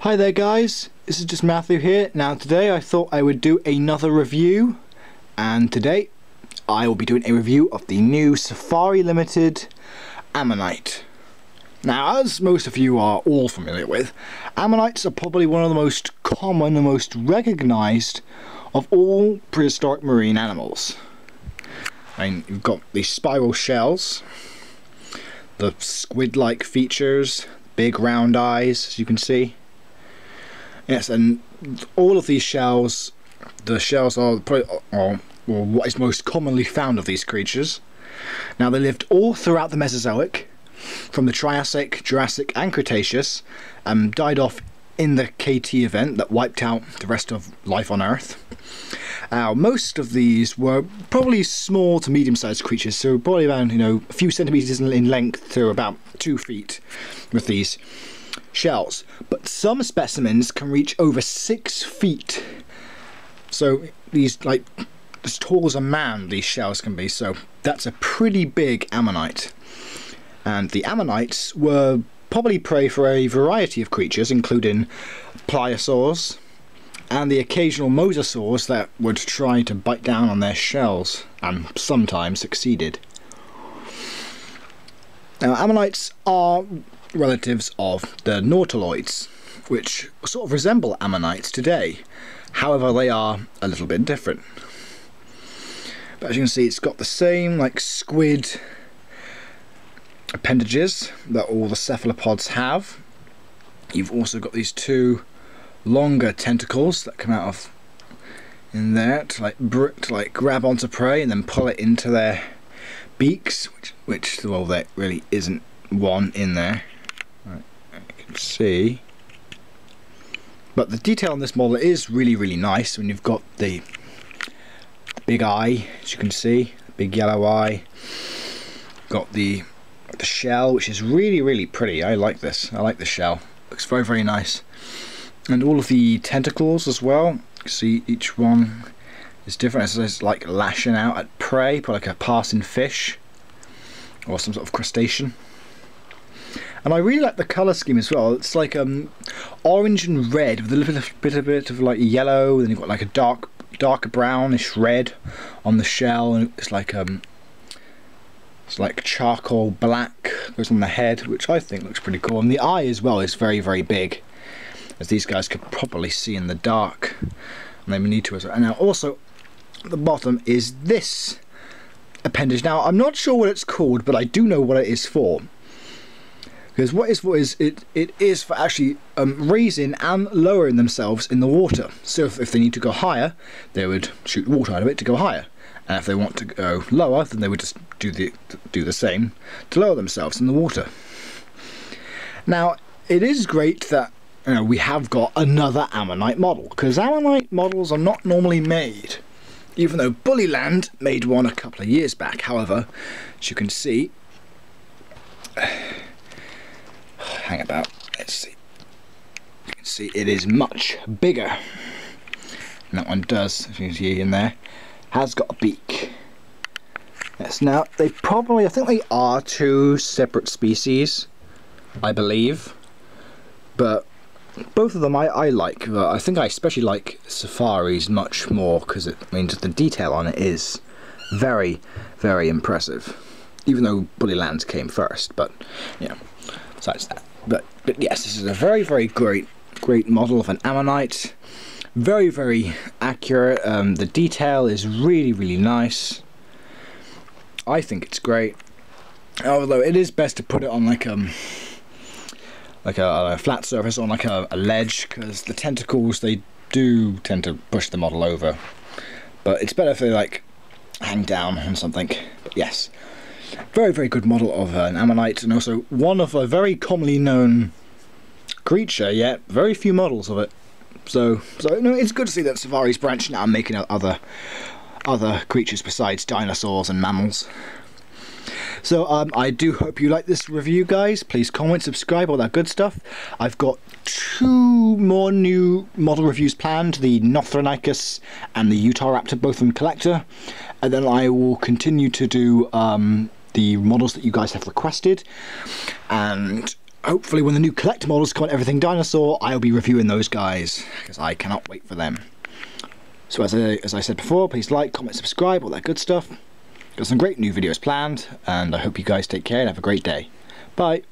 Hi there guys, this is just Matthew here. Now today I thought I would do another review and today I will be doing a review of the new Safari Limited Ammonite. Now as most of you are all familiar with, Ammonites are probably one of the most common and most recognised of all prehistoric marine animals. I mean, you've got these spiral shells, the squid-like features, big round eyes as you can see Yes, and all of these shells, the shells are, are, what is most commonly found of these creatures. Now they lived all throughout the Mesozoic, from the Triassic, Jurassic and Cretaceous, and died off in the KT event that wiped out the rest of life on Earth. Now, most of these were probably small to medium-sized creatures, so probably around, you know, a few centimetres in length to about two feet with these shells, but some specimens can reach over six feet. So these like as tall as a man these shells can be, so that's a pretty big ammonite. And the ammonites were probably prey for a variety of creatures, including pliosaurs and the occasional mosasaurs that would try to bite down on their shells, and sometimes succeeded. Now, ammonites are relatives of the nautiloids, which sort of resemble ammonites today. However, they are a little bit different. But as you can see, it's got the same like squid appendages that all the cephalopods have. You've also got these two longer tentacles that come out of in there to like, to like grab onto prey and then pull it into their beaks, which, which well, there really isn't one in there. Right, I can see. But the detail on this model is really really nice when you've got the big eye as you can see big yellow eye. Got the the shell which is really really pretty. I like this. I like the shell. Looks very very nice and all of the tentacles as well see each one is different it's like lashing out at prey like a passing fish or some sort of crustacean and I really like the colour scheme as well. It's like um, orange and red with a little bit of, bit of like yellow, then you've got like a dark, darker brownish red on the shell, and it's like um, it's like charcoal black goes on the head, which I think looks pretty cool. And the eye as well is very, very big, as these guys could probably see in the dark, and they need to as well. And now also, the bottom is this appendage. Now I'm not sure what it's called, but I do know what it is for. Because what it's for is it it is for actually um, raising and lowering themselves in the water. So if, if they need to go higher they would shoot water out of it to go higher. And if they want to go lower then they would just do the do the same to lower themselves in the water. Now it is great that you know, we have got another ammonite model because ammonite models are not normally made even though Bullyland made one a couple of years back however as you can see hang about. Let's see. You can see it is much bigger. And that one does, as you can see in there, has got a beak. Yes, now they probably, I think they are two separate species, I believe. But both of them I, I like. But I think I especially like Safari's much more because it I means the detail on it is very, very impressive. Even though Bullylands came first, but yeah, besides that. But, but yes, this is a very, very great, great model of an Ammonite. Very, very accurate. Um, the detail is really, really nice. I think it's great. Although it is best to put it on like um like a, a flat surface on like a, a ledge because the tentacles they do tend to push the model over. But it's better if they like hang down on something. But yes, very, very good model of uh, an ammonite, and also one of a very commonly known creature, yet very few models of it. So, so no, it's good to see that Safari's branching out and making other other creatures besides dinosaurs and mammals. So um, I do hope you like this review guys. Please comment, subscribe, all that good stuff. I've got two more new model reviews planned, the Nothronychus and the Utahraptor, both from CollectA. And then I will continue to do um, the models that you guys have requested and hopefully when the new CollectA models come on Everything Dinosaur, I'll be reviewing those guys, because I cannot wait for them. So as I, as I said before, please like, comment, subscribe, all that good stuff. Got some great new videos planned, and I hope you guys take care and have a great day. Bye.